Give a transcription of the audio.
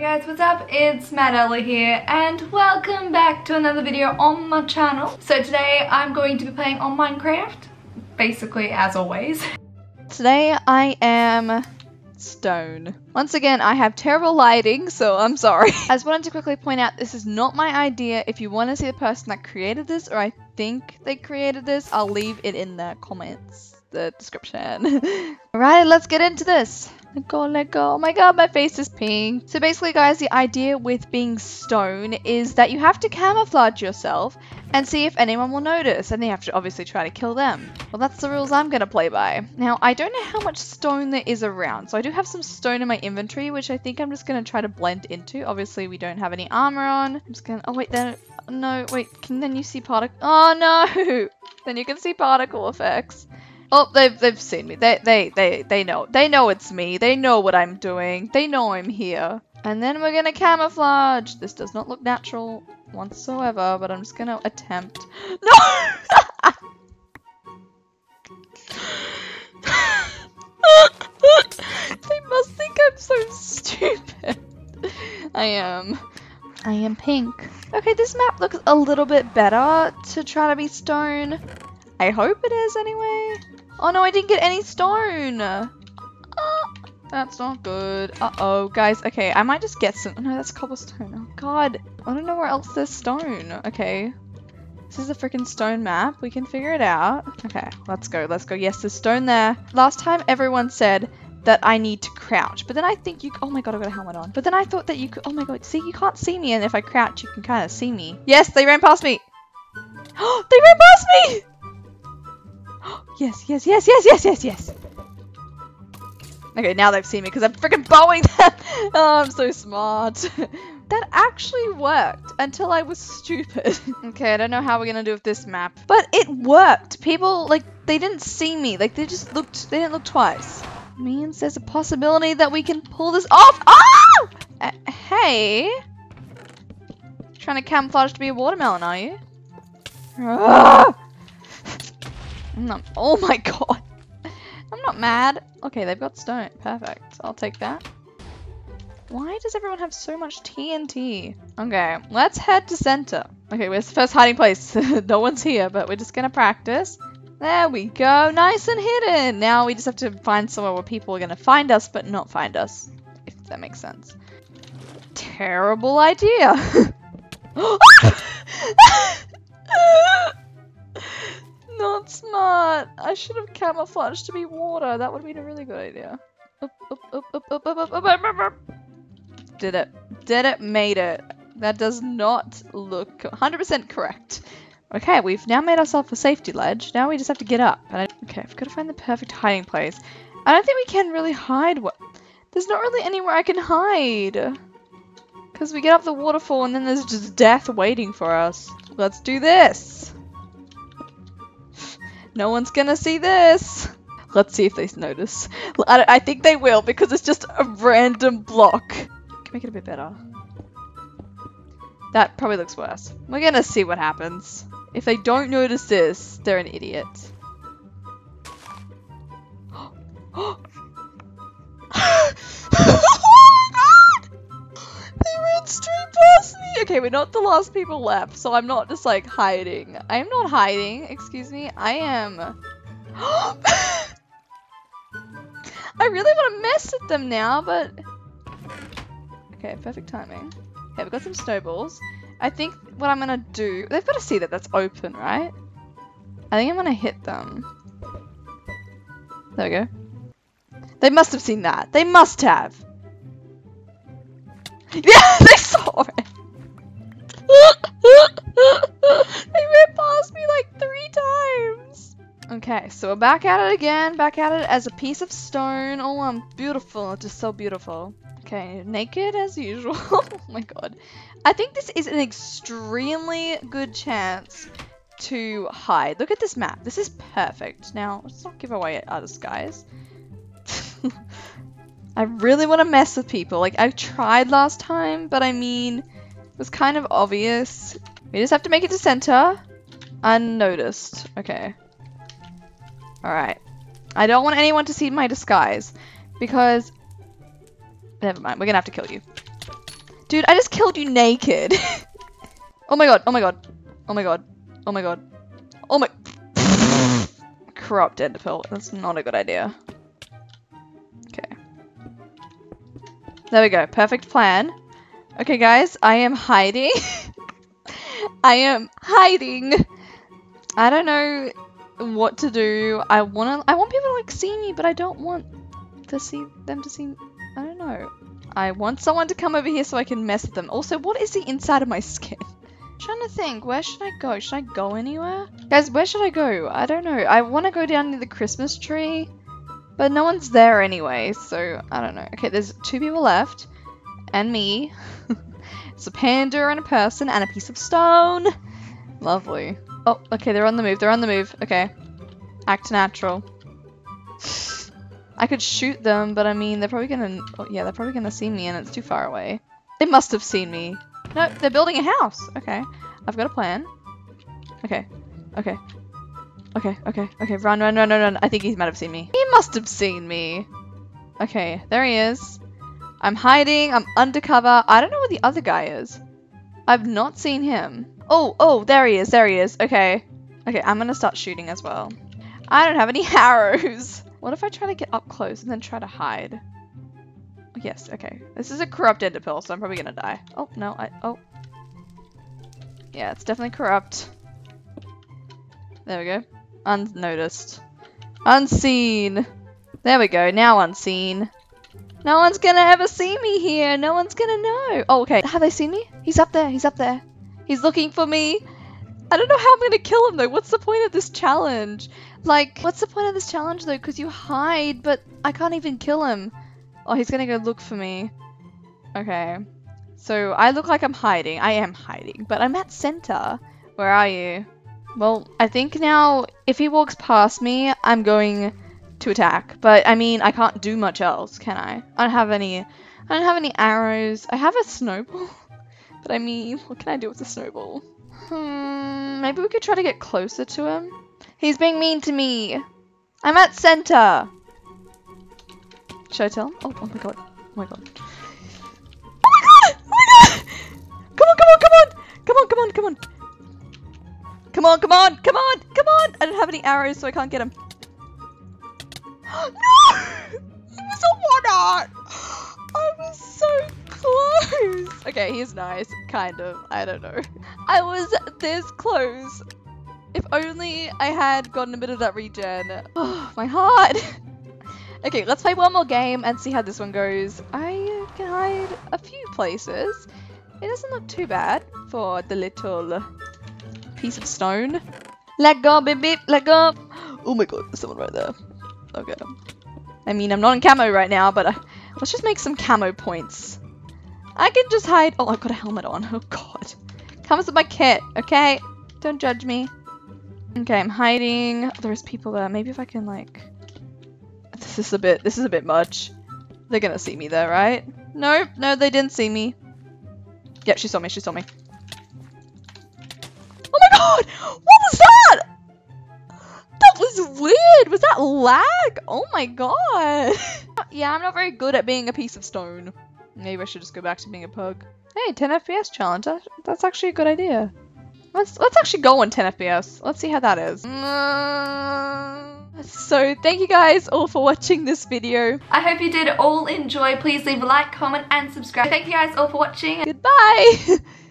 Hey guys, what's up? It's Madella here and welcome back to another video on my channel. So today I'm going to be playing on Minecraft, basically as always. Today I am stone. Once again, I have terrible lighting, so I'm sorry. I just wanted to quickly point out this is not my idea. If you want to see the person that created this, or I think they created this, I'll leave it in the comments, the description. Alright, let's get into this. Let go, let go. Oh my god, my face is pink. So basically, guys, the idea with being stone is that you have to camouflage yourself and see if anyone will notice. And you have to obviously try to kill them. Well, that's the rules I'm going to play by. Now, I don't know how much stone there is around. So I do have some stone in my inventory, which I think I'm just going to try to blend into. Obviously, we don't have any armor on. I'm just going to... Oh, wait, then... No, wait. Can then you see particle... Oh, no! then you can see particle effects. Oh, they've they've seen me. They they they they know. They know it's me. They know what I'm doing. They know I'm here. And then we're gonna camouflage. This does not look natural whatsoever, but I'm just gonna attempt. No! they must think I'm so stupid. I am. I am pink. Okay, this map looks a little bit better to try to be stone. I hope it is anyway. Oh no, I didn't get any stone. Uh, that's not good. Uh-oh, guys. Okay, I might just get some. No, that's cobblestone. Oh god. I don't know where else there's stone. Okay. This is a freaking stone map. We can figure it out. Okay, let's go. Let's go. Yes, there's stone there. Last time everyone said that I need to crouch. But then I think you- oh my god, I've got a helmet on. But then I thought that you could- oh my god, see, you can't see me and if I crouch, you can kind of see me. Yes, they ran past me! Oh, they ran past me! Yes, yes, yes, yes, yes, yes, yes. Okay, now they've seen me because I'm freaking bowing them. oh, I'm so smart. that actually worked until I was stupid. okay, I don't know how we're gonna do with this map, but it worked. People like they didn't see me. Like they just looked. They didn't look twice. Means there's a possibility that we can pull this off. Oh! Uh, hey. Trying to camouflage to be a watermelon, are you? Ah! Not, oh my god. I'm not mad. Okay, they've got stone. Perfect. I'll take that. Why does everyone have so much TNT? Okay, let's head to center. Okay, where's the first hiding place? no one's here, but we're just gonna practice. There we go. Nice and hidden. Now we just have to find somewhere where people are gonna find us, but not find us. If that makes sense. Terrible idea. That's not... I should have camouflaged to be water. That would have been a really good idea. Did it. Did it. Made it. That does not look 100% correct. Okay, we've now made ourselves a safety ledge. Now we just have to get up. I, okay, I've got to find the perfect hiding place. I don't think we can really hide. What? There's not really anywhere I can hide. Because we get up the waterfall and then there's just death waiting for us. Let's do this. No one's gonna see this. Let's see if they notice. I, I think they will because it's just a random block. Can make it a bit better. That probably looks worse. We're gonna see what happens. If they don't notice this, they're an idiot. Okay, we're not the last people left, so I'm not just like hiding. I am not hiding, excuse me. I am. I really want to mess with them now, but. Okay, perfect timing. Okay, we've got some snowballs. I think what I'm gonna do. They've got to see that that's open, right? I think I'm gonna hit them. There we go. They must have seen that. They must have. Yeah, they saw so we're back at it again. Back at it as a piece of stone. Oh, I'm beautiful. Just so beautiful. Okay, naked as usual. oh my god. I think this is an extremely good chance to hide. Look at this map. This is perfect. Now, let's not give away our disguise. I really want to mess with people. Like, I tried last time, but I mean, it was kind of obvious. We just have to make it to center. Unnoticed. Okay. Alright. I don't want anyone to see my disguise. Because... Never mind, we're gonna have to kill you. Dude, I just killed you naked. oh my god, oh my god. Oh my god. Oh my god. Oh my- Corrupt Enderpearl. That's not a good idea. Okay. There we go. Perfect plan. Okay, guys, I am hiding. I am hiding. I don't know what to do. I want to. I want people to like see me, but I don't want to see them to see. I don't know. I want someone to come over here so I can mess with them. Also, what is the inside of my skin? trying to think, where should I go? Should I go anywhere? Guys, where should I go? I don't know. I want to go down near the Christmas tree, but no one's there anyway, so I don't know. Okay, there's two people left, and me. it's a panda and a person and a piece of stone. Lovely. Oh, okay, they're on the move. They're on the move. Okay. Act natural. I could shoot them, but I mean, they're probably gonna... Oh, yeah, they're probably gonna see me and it's too far away. They must have seen me. No, they're building a house. Okay. I've got a plan. Okay. Okay. Okay, okay, okay. Run, run, run, run, run. I think he might have seen me. He must have seen me. Okay, there he is. I'm hiding. I'm undercover. I don't know where the other guy is. I've not seen him. Oh, oh, there he is. There he is. Okay. Okay, I'm gonna start shooting as well. I don't have any arrows. What if I try to get up close and then try to hide? Yes, okay. This is a corrupt enderpearl, so I'm probably gonna die. Oh, no, I- oh. Yeah, it's definitely corrupt. There we go. Unnoticed. Unseen! There we go, now unseen. No one's gonna ever see me here! No one's gonna know! Oh, okay. Have they seen me? He's up there, he's up there. He's looking for me. I don't know how I'm gonna kill him though. What's the point of this challenge? Like, what's the point of this challenge though? Because you hide, but I can't even kill him. Oh, he's gonna go look for me. Okay. So I look like I'm hiding. I am hiding, but I'm at center. Where are you? Well, I think now if he walks past me, I'm going to attack. But I mean, I can't do much else, can I? I don't have any. I don't have any arrows. I have a snowball, but I mean, what can I do with a snowball? Hmm. Maybe we could try to get closer to him. He's being mean to me. I'm at center. Should I tell him? Oh, oh my god. Oh my god. Oh my god! Oh my god! Come on, come on, come on! Come on, come on, come on! Come on, come on, come on, come on! I don't have any arrows, so I can't get him. no! He was a one-art! I was so Okay, he's nice. Kind of. I don't know. I was this close. If only I had gotten a bit of that regen. Oh, my heart! Okay, let's play one more game and see how this one goes. I can hide a few places. It doesn't look too bad for the little piece of stone. Let go, baby, let go. Oh my god, there's someone right there. Okay. I mean, I'm not in camo right now, but let's just make some camo points. I can just hide. Oh, I've got a helmet on. Oh god. Comes with my kit, okay? Don't judge me. Okay, I'm hiding. Oh, There's people there. Maybe if I can, like... This is a bit, this is a bit much. They're gonna see me there, right? Nope, no, they didn't see me. Yep, she saw me, she saw me. Oh my god! What was that? That was weird! Was that lag? Oh my god! yeah, I'm not very good at being a piece of stone. Maybe I should just go back to being a pug. Hey, 10 FPS challenge. That's actually a good idea. Let's let's actually go on 10 FPS. Let's see how that is. Mm. So thank you guys all for watching this video. I hope you did all enjoy. Please leave a like, comment and subscribe. Thank you guys all for watching. Goodbye.